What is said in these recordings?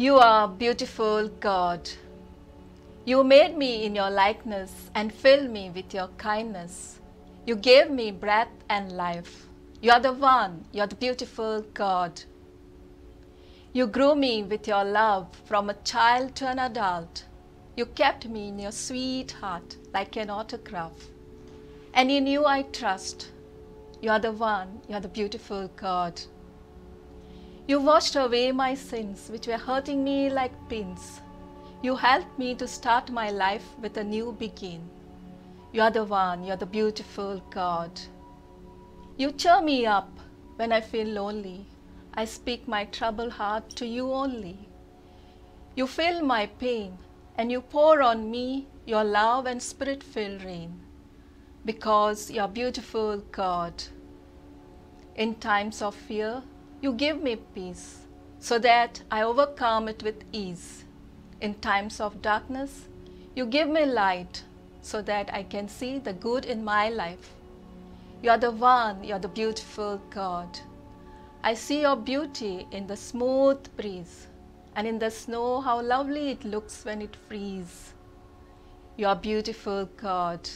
You are beautiful God. You made me in your likeness and filled me with your kindness. You gave me breath and life. You are the one, you are the beautiful God. You grew me with your love from a child to an adult. You kept me in your sweet heart like an autograph. And in you I trust. You are the one, you are the beautiful God. You washed away my sins, which were hurting me like pins. You helped me to start my life with a new begin. You are the one, you are the beautiful God. You cheer me up when I feel lonely. I speak my troubled heart to you only. You fill my pain and you pour on me your love and spirit filled rain because you are beautiful God. In times of fear, you give me peace so that I overcome it with ease. In times of darkness, you give me light so that I can see the good in my life. You are the one, you are the beautiful God. I see your beauty in the smooth breeze and in the snow, how lovely it looks when it freezes. You are beautiful God.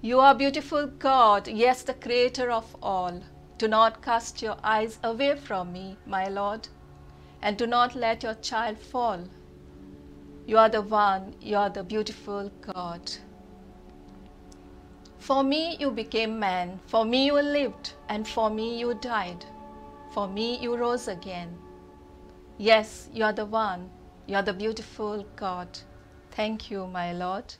You are beautiful God, yes, the creator of all. Do not cast your eyes away from me, my Lord, and do not let your child fall. You are the one, you are the beautiful God. For me you became man, for me you lived, and for me you died. For me you rose again. Yes, you are the one, you are the beautiful God. Thank you, my Lord.